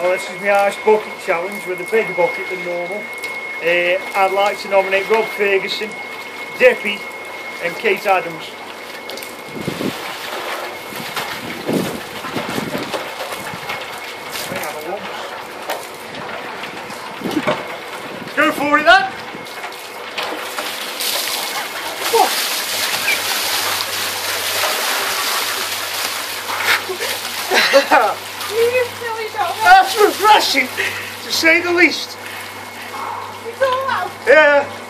Oh, this is my ice bucket challenge with a bigger bucket than normal. Uh, I'd like to nominate Rob Ferguson, Dippy and Kate Adams. Go for it then! didn't tell me about. That's refreshing, to say the least. It's all out. Yeah.